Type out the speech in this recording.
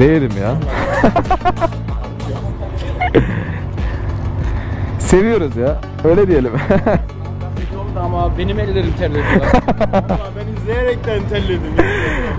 Değerim ya. Seviyoruz ya. Öyle diyelim. Ama benim ellerim terledi. Ben izleyerekten telledim.